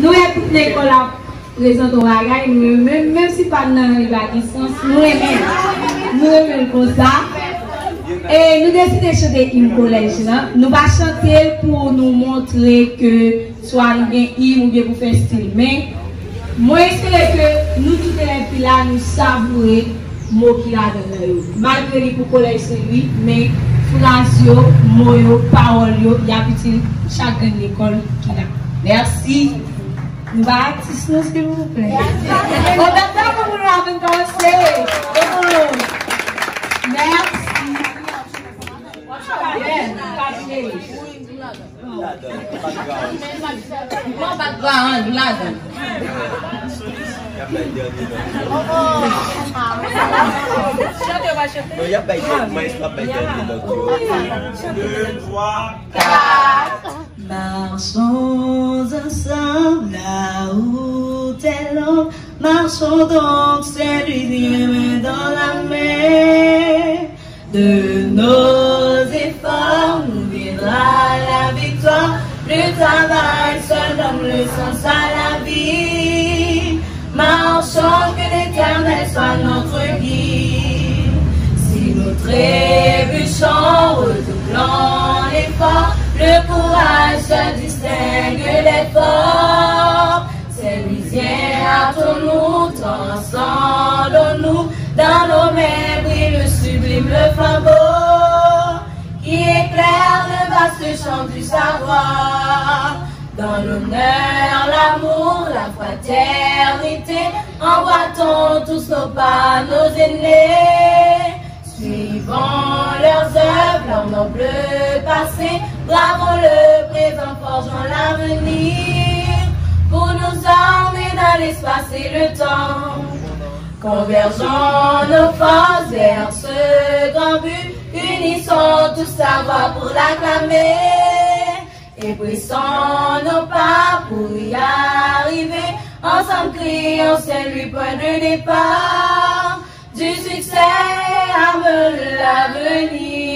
Nou e tout l'ekol ap prezant ou bagay, mèm si pa nan yon la diskans, nou e men, nou e men kon sa. E nou deside chote im kolej nan, nou ba chante pou nou montre ke swa nou gen im ou gen pou fè stil men. Mwen espere ke nou toute lè pila nou savoure mò ki la dene yo. Malgré li pou kolej se lui, men frans yo, mò yo, parol yo, y apitil chak gen l'ekol ki la. Mersi. Allons artiste, s'il vous plaît. On attend que vous nous commencé. Merci. Mau background, ladan. Non, il y a pas de mais pas pas de Deux, trois, Marchons Marchons donc, c'est lui dans la mer. De nos efforts nous viendra la victoire. Le travail seul donne le sens à la vie. Marchons que l'éternel soit notre guide. Si nous nous, transcendons-nous. Dans nos mains brille le sublime le flambeau qui éclaire le vaste champ du savoir. Dans l'honneur, l'amour, la fraternité, envoie-t-on tous nos pas, nos aînés. Suivons leurs œuvres, leur noble passé, bravons le présent, forgeons l'avenir, pour nous l'espace et le temps. Convergeons nos forces vers ce grand but, unissons tout savoir pour l'acclamer. Et pressons nos pas pour y arriver, ensemble crions, c'est lui point de départ, du succès à l'avenir.